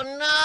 Oh, no!